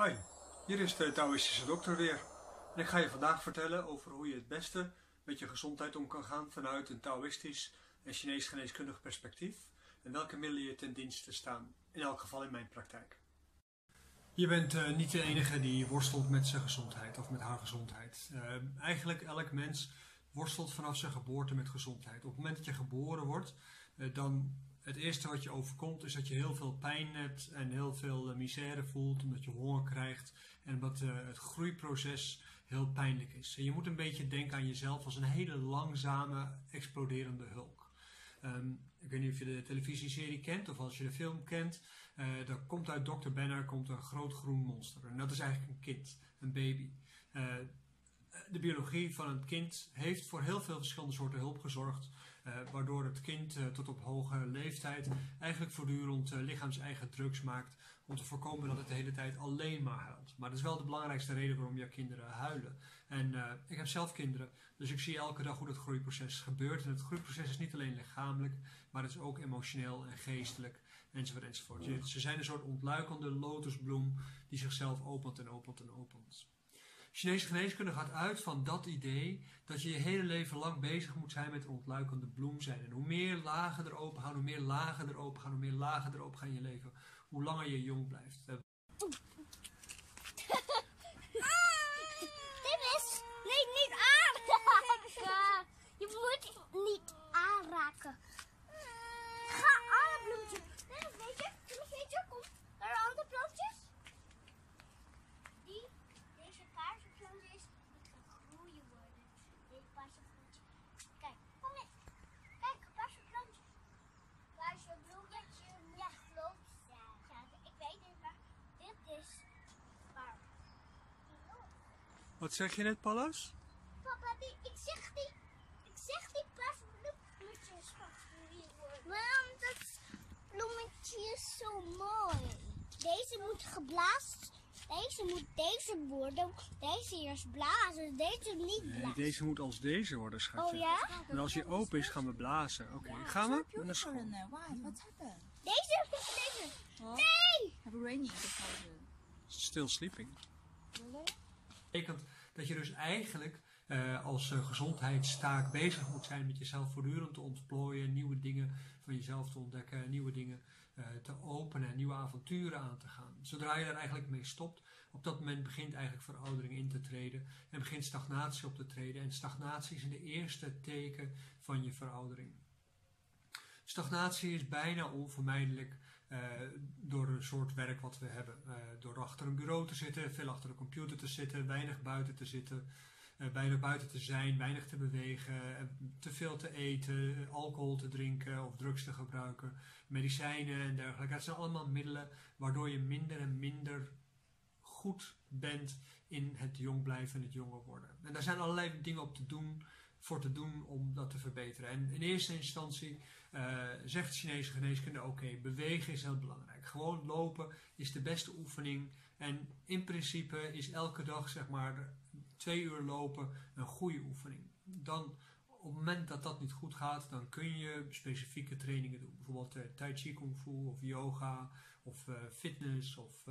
Hoi, hier is de Taoïstische dokter weer. En ik ga je vandaag vertellen over hoe je het beste met je gezondheid om kan gaan vanuit een Taoïstisch en Chinees geneeskundig perspectief en welke middelen je ten dienste staan, in elk geval in mijn praktijk. Je bent uh, niet de enige die worstelt met zijn gezondheid of met haar gezondheid. Uh, eigenlijk elk mens worstelt vanaf zijn geboorte met gezondheid. Op het moment dat je geboren wordt, uh, dan het eerste wat je overkomt is dat je heel veel pijn hebt en heel veel misère voelt, omdat je honger krijgt en omdat het groeiproces heel pijnlijk is. En je moet een beetje denken aan jezelf als een hele langzame, exploderende hulk. Um, ik weet niet of je de televisieserie kent of als je de film kent. Uh, komt uit Dr. Banner komt een groot groen monster. En dat is eigenlijk een kind, een baby. De biologie van een kind heeft voor heel veel verschillende soorten hulp gezorgd. Uh, waardoor het kind uh, tot op hoge leeftijd eigenlijk voortdurend uh, lichaams-eigen drugs maakt. Om te voorkomen dat het de hele tijd alleen maar huilt. Maar dat is wel de belangrijkste reden waarom jouw kinderen huilen. En ik heb zelf kinderen, dus ik zie elke dag hoe dat groeiproces gebeurt. En het groeiproces is niet alleen lichamelijk, maar het is ook emotioneel en geestelijk enzovoort enzovoort. Je, ze zijn een soort ontluikende lotusbloem die zichzelf opent en opent en opent. Chinese geneeskunde gaat uit van dat idee dat je je hele leven lang bezig moet zijn met ontluikende bloem zijn. En hoe meer lagen er open gaan, hoe meer lagen er open gaan, hoe meer lagen er open gaan in je leven, hoe langer je jong blijft. Dennis, nee, niet aanraken. Je moet niet aanraken. Ga alle bloemetjes. Dennis, weet je, Dennis, weet je, kom naar de andere plantjes. Die, deze paarse plantjes, moet gaan groeien worden. Deze paarse plantje. Kijk, kom eens. Kijk, paarse plantjes. Paarse bloemetje, ja, klopt. Ja, ja, ik weet het, maar dit is waar. Wat zeg je net, Pallas? Papa, die, ik zeg die, ik zeg die paarse bloemetjes worden. Waarom dat bloemetje is zo mooi? Deze moet geblazen, deze moet deze worden, deze eerst blazen, deze niet blazen. Nee, deze moet als deze worden, schatje. Oh ja? En als die open is, gaan we blazen. Oké, gaan we? Naar school. What's happened? Deze, deze. Nee! Have this house. Still sleeping. Really? Betekent dat je dus eigenlijk uh, als uh, gezondheidstaak bezig moet zijn met jezelf voortdurend te ontplooien, nieuwe dingen van jezelf te ontdekken, nieuwe dingen uh, te openen, nieuwe avonturen aan te gaan. Zodra je daar eigenlijk mee stopt, op dat moment begint eigenlijk veroudering in te treden en begint stagnatie op te treden. En stagnatie is in de eerste teken van je veroudering. Stagnatie is bijna onvermijdelijk uh, door een soort werk wat we hebben. Uh, door achter een bureau te zitten, veel achter een computer te zitten, weinig buiten te zitten, uh, weinig buiten te zijn, weinig te bewegen, te veel te eten, alcohol te drinken of drugs te gebruiken, medicijnen en dergelijke. Dat zijn allemaal middelen waardoor je minder en minder goed bent in het jong blijven en het jonger worden. En daar zijn allerlei dingen op te doen, voor te doen om dat te verbeteren. En in eerste instantie uh, zegt Chinese geneeskunde, oké, bewegen is heel belangrijk. Gewoon lopen is de beste oefening. En in principe is elke dag, zeg maar, twee uur lopen een goede oefening. Dan, op het moment dat dat niet goed gaat, dan kun je specifieke trainingen doen. Bijvoorbeeld uh, Tai Chi Kung Fu of yoga of uh, fitness of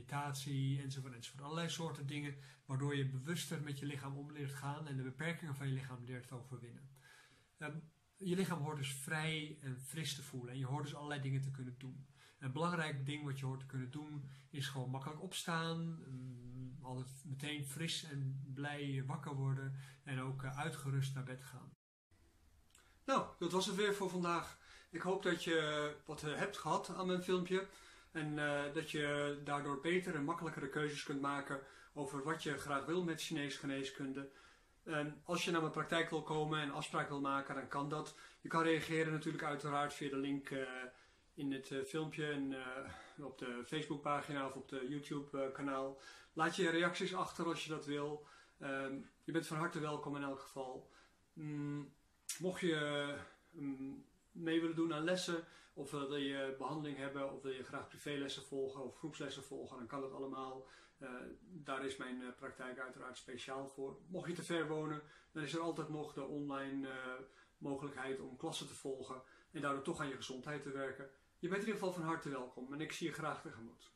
meditatie enzovoort, enzovoort. Allerlei soorten dingen waardoor je bewuster met je lichaam om leert gaan en de beperkingen van je lichaam leert overwinnen. Um, je lichaam hoort dus vrij en fris te voelen en je hoort dus allerlei dingen te kunnen doen. Een belangrijk ding wat je hoort te kunnen doen is gewoon makkelijk opstaan, um, altijd meteen fris en blij wakker worden en ook uh, uitgerust naar bed gaan. Nou, dat was het weer voor vandaag. Ik hoop dat je wat hebt gehad aan mijn filmpje en uh, dat je daardoor betere en makkelijkere keuzes kunt maken over wat je graag wil met Chinese geneeskunde. En als je naar mijn praktijk wil komen en afspraak wil maken, dan kan dat. Je kan reageren natuurlijk uiteraard via de link uh, in het uh, filmpje en op de Facebookpagina of op de YouTube kanaal. Laat je reacties achter als je dat wil. Um, je bent van harte welkom in elk geval. Mm, mocht je um, mee willen doen aan lessen, of wil je behandeling hebben, of wil je graag privélessen volgen of groepslessen volgen, dan kan dat allemaal. Uh, daar is mijn uh, praktijk uiteraard speciaal voor. Mocht je te ver wonen, dan is er altijd nog de online mogelijkheid om klassen te volgen en daardoor toch aan je gezondheid te werken. Je bent in ieder geval van harte welkom en ik zie je graag tegemoet.